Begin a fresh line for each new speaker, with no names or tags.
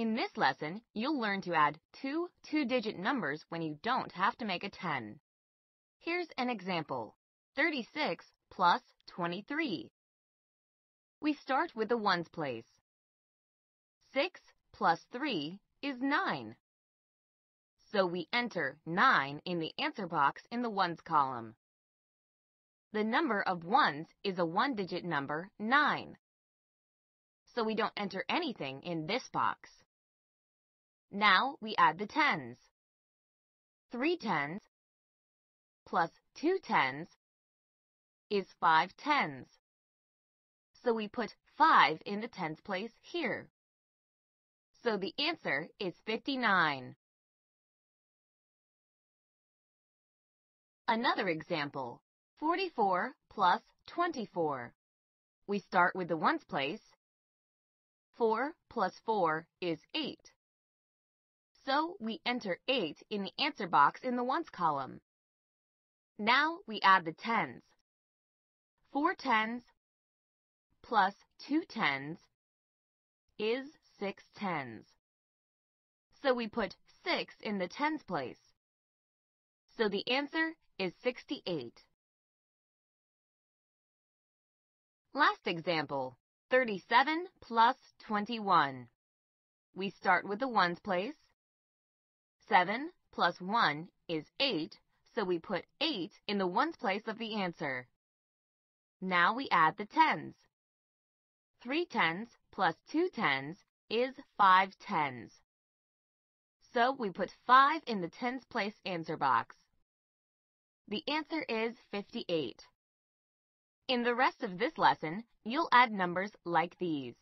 In this lesson, you'll learn to add two two-digit numbers when you don't have to make a 10. Here's an example. 36 plus 23. We start with the ones place. 6 plus 3 is 9. So we enter 9 in the answer box in the ones column. The number of ones is a one-digit number, 9. So we don't enter anything in this box. Now we add the tens. Three tens plus two tens is five tens. So we put 5 in the tens place here. So the answer is 59. Another example, 44 plus 24. We start with the ones place. 4 plus 4 is 8. So we enter 8 in the answer box in the ones column. Now we add the tens. 4 tens plus 2 tens is 6 tens. So we put 6 in the tens place. So the answer is 68. Last example, 37 plus 21. We start with the ones place. 7 plus 1 is 8, so we put 8 in the ones place of the answer. Now we add the tens. 3 tens plus 2 tens is 5 tens. So we put 5 in the tens place answer box. The answer is 58. In the rest of this lesson, you'll add numbers like these.